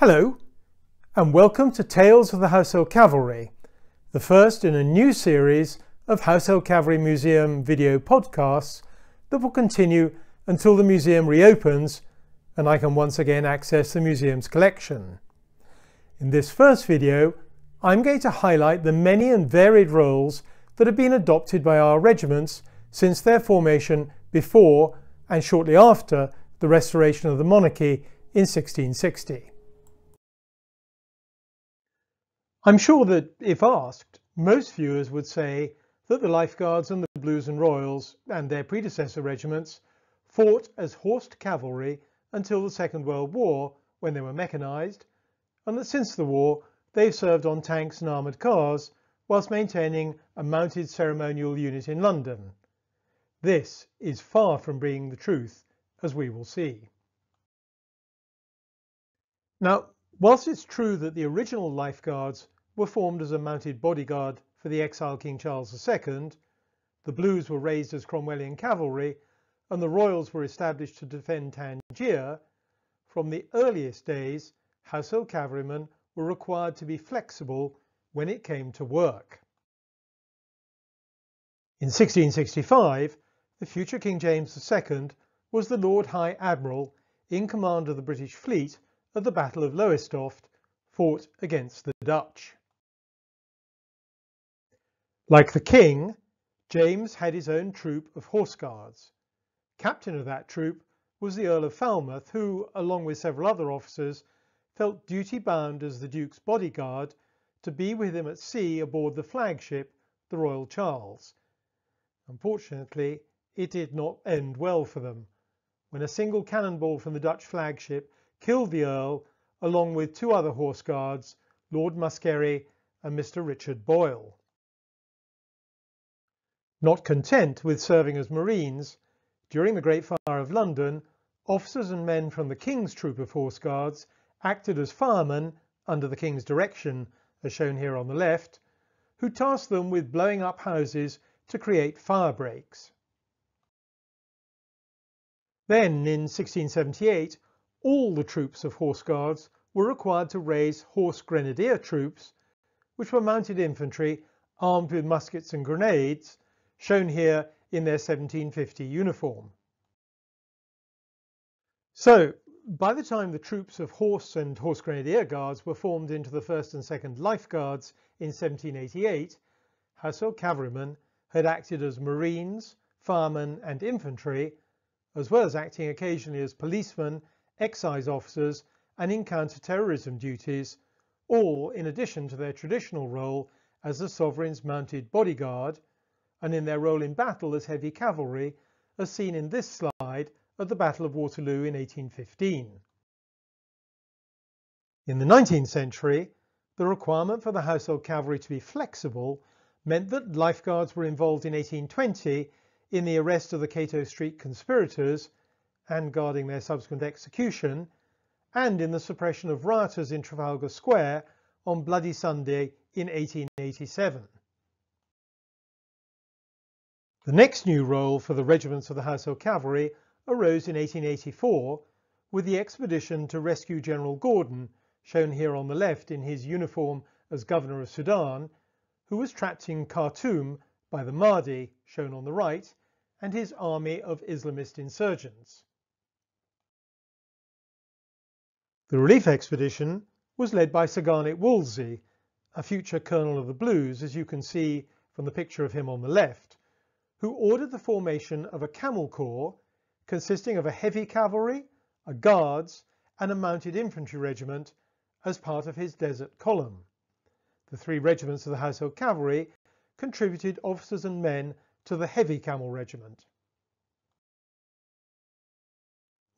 Hello, and welcome to Tales of the Household Cavalry, the first in a new series of Household Cavalry Museum video podcasts that will continue until the museum reopens and I can once again access the museum's collection. In this first video, I'm going to highlight the many and varied roles that have been adopted by our regiments since their formation before and shortly after the restoration of the monarchy in 1660. I'm sure that if asked, most viewers would say that the Lifeguards and the Blues and Royals and their predecessor regiments fought as horsed cavalry until the Second World War when they were mechanised, and that since the war they've served on tanks and armoured cars whilst maintaining a mounted ceremonial unit in London. This is far from being the truth, as we will see. Now, whilst it's true that the original Lifeguards were formed as a mounted bodyguard for the exiled King Charles II, the Blues were raised as Cromwellian cavalry, and the Royals were established to defend Tangier, from the earliest days, household cavalrymen were required to be flexible when it came to work. In 1665, the future King James II was the Lord High Admiral in command of the British fleet at the Battle of Lowestoft, fought against the Dutch. Like the king, James had his own troop of horse guards. Captain of that troop was the Earl of Falmouth, who, along with several other officers, felt duty bound as the Duke's bodyguard to be with him at sea aboard the flagship, the Royal Charles. Unfortunately, it did not end well for them, when a single cannonball from the Dutch flagship killed the Earl, along with two other horse guards, Lord Muskerry and Mr. Richard Boyle. Not content with serving as Marines, during the Great Fire of London, officers and men from the King's Troop of Horse Guards acted as firemen under the King's direction, as shown here on the left, who tasked them with blowing up houses to create fire breaks. Then, in 1678, all the troops of Horse Guards were required to raise Horse Grenadier troops, which were mounted infantry armed with muskets and grenades, shown here in their 1750 uniform. So, by the time the troops of Horse and Horse Grenadier Guards were formed into the 1st and 2nd Life Guards in 1788, Household cavalrymen had acted as Marines, firemen and infantry, as well as acting occasionally as policemen, excise officers and in counter-terrorism duties, all in addition to their traditional role as the Sovereign's mounted bodyguard and in their role in battle as heavy cavalry, as seen in this slide at the Battle of Waterloo in 1815. In the 19th century, the requirement for the household cavalry to be flexible meant that lifeguards were involved in 1820 in the arrest of the Cato Street conspirators and guarding their subsequent execution, and in the suppression of rioters in Trafalgar Square on Bloody Sunday in 1887. The next new role for the regiments of the Household Cavalry arose in 1884 with the expedition to rescue General Gordon, shown here on the left in his uniform as Governor of Sudan, who was trapped in Khartoum by the Mahdi, shown on the right, and his army of Islamist insurgents. The relief expedition was led by Sir Garnet Wolseley, a future colonel of the Blues, as you can see from the picture of him on the left, who ordered the formation of a camel corps consisting of a heavy cavalry, a guards, and a mounted infantry regiment as part of his desert column. The three regiments of the Household Cavalry contributed officers and men to the Heavy Camel Regiment.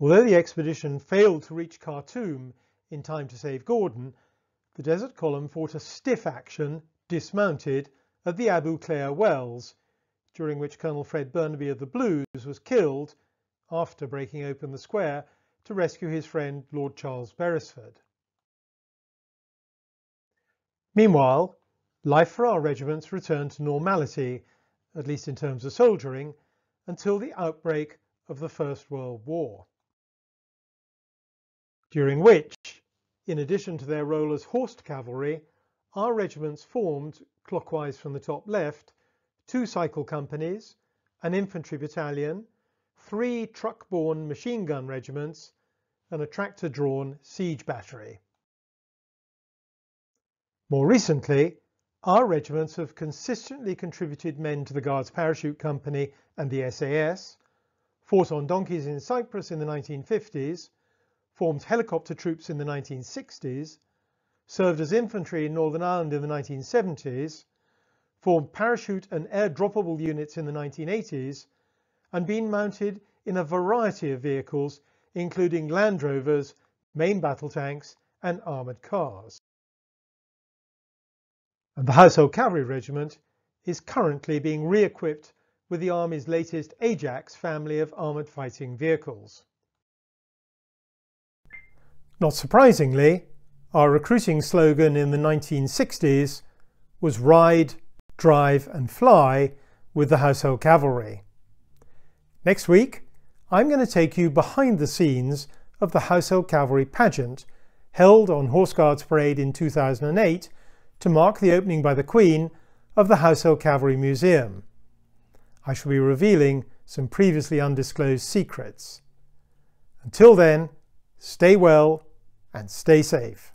Although the expedition failed to reach Khartoum in time to save Gordon, the Desert Column fought a stiff action, dismounted, at the Abu Klea Wells during which Colonel Fred Burnaby of the Blues was killed after breaking open the square to rescue his friend Lord Charles Beresford. Meanwhile, life for our regiments returned to normality, at least in terms of soldiering, until the outbreak of the First World War, during which, In addition to their role as horsed cavalry, our regiments formed, clockwise from the top left, two cycle companies, an infantry battalion, three truck-borne machine gun regiments, and a tractor-drawn siege battery. More recently, our regiments have consistently contributed men to the Guards Parachute Company and the SAS, fought on donkeys in Cyprus in the 1950s, formed helicopter troops in the 1960s, served as infantry in Northern Ireland in the 1970s, formed parachute and air droppable units in the 1980s, and been mounted in a variety of vehicles, including Land Rovers, main battle tanks, and armoured cars and the Household Cavalry Regiment is currently being re-equipped with the Army's latest Ajax family of armoured fighting vehicles. Not surprisingly, our recruiting slogan in the 1960s was Ride, Drive and Fly with the Household Cavalry. Next week, I'm going to take you behind the scenes of the Household Cavalry pageant held on Horse Guards Parade in 2008 to mark the opening by the Queen of the Household Cavalry Museum. I shall be revealing some previously undisclosed secrets. Until then, stay well and stay safe.